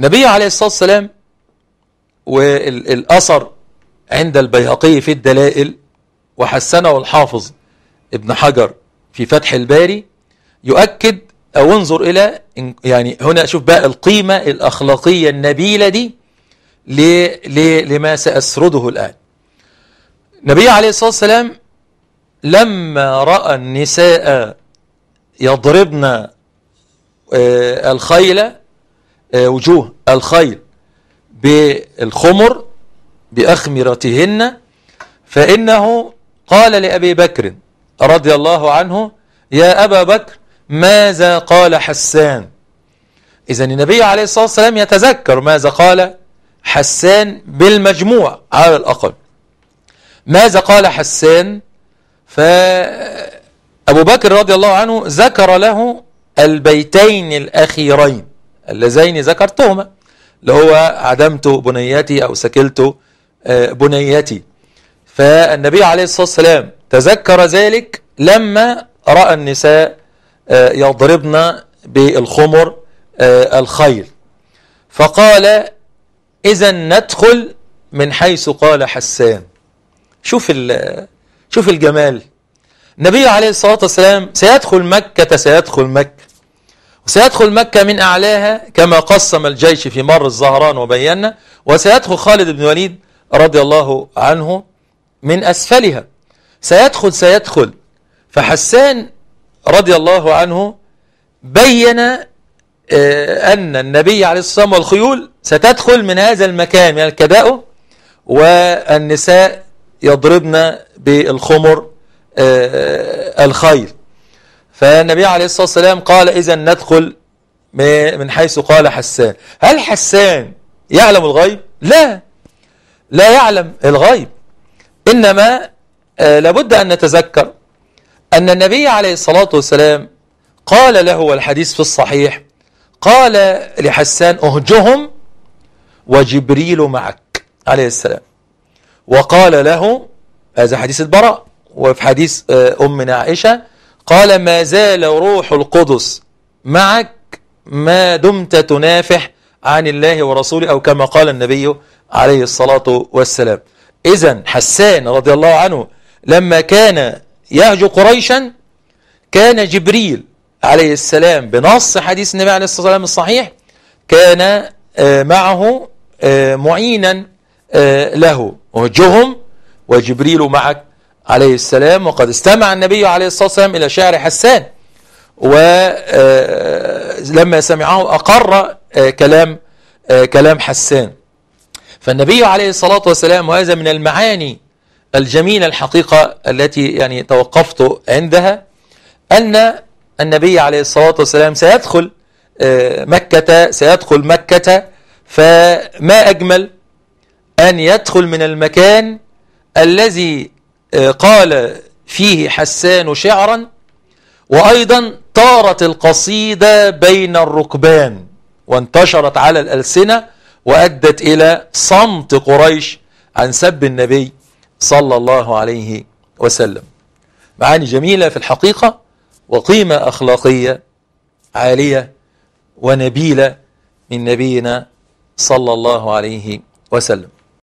النبي عليه الصلاة والسلام والأثر عند البيهقي في الدلائل وحسنه الحافظ ابن حجر في فتح الباري يؤكد أو انظر إلى يعني هنا شوف بقى القيمة الأخلاقية النبيلة دي لما سأسرده الآن. النبي عليه الصلاة والسلام لما رأى النساء يضربن الخيل وجوه الخيل بالخمر بأخمرتهن فإنه قال لأبي بكر رضي الله عنه يا أبا بكر ماذا قال حسان؟ إذا النبي عليه الصلاة والسلام يتذكر ماذا قال حسان بالمجموع على الأقل. ماذا قال حسان؟ فأبو بكر رضي الله عنه ذكر له البيتين الأخيرين. اللذين ذكرتهما اللي هو عدمت بنيتي أو سكلت بنيتي. فالنبي عليه الصلاة والسلام تذكر ذلك لما رأى النساء يضربن بالخمر الخيل فقال إذا ندخل من حيث قال حسان. شوف شوف الجمال. النبي عليه الصلاة والسلام سيدخل مكة سيدخل مكة. وسيدخل مكة من أعلاها كما قسم الجيش في مر الزهران وبينا وسيدخل خالد بن وليد رضي الله عنه من أسفلها. سيدخل سيدخل. فحسان رضي الله عنه بين أن النبي عليه الصلاة والسلام والخيول ستدخل من هذا المكان من الكداء والنساء يضربن بالخمر الخيل. فالنبي عليه الصلاة والسلام قال إذا ندخل من حيث قال حسان. هل حسان يعلم الغيب؟ لا. لا يعلم الغيب. إنما لابد أن نتذكر أن النبي عليه الصلاة والسلام قال له والحديث في الصحيح قال لحسان أهجهم وجبريل معك عليه السلام. وقال له هذا حديث البراء وفي حديث أمنا عائشة قال ما زال روح القدس معك ما دمت تنافح عن الله ورسوله أو كما قال النبي عليه الصلاة والسلام. إذا حسان رضي الله عنه لما كان يهجو قريشا كان جبريل عليه السلام بنص حديث النبي عليه الصلاة والسلام الصحيح كان معه معينا له وجهم وجبريل معك عليه السلام وقد استمع النبي عليه الصلاة والسلام إلى شعر حسان. ولما سمعه أقر كلام كلام حسان. فالنبي عليه الصلاة والسلام وهذا من المعاني الجميلة الحقيقة التي يعني توقفت عندها أن النبي عليه الصلاة والسلام سيدخل مكة سيدخل مكة فما أجمل أن يدخل من المكان الذي قال فيه حسان شعرا وأيضا طارت القصيدة بين الركبان وانتشرت على الألسنة وأدت إلى صمت قريش عن سب النبي صلى الله عليه وسلم. معاني جميلة في الحقيقة وقيمة أخلاقية عالية ونبيلة من نبينا صلى الله عليه وسلم.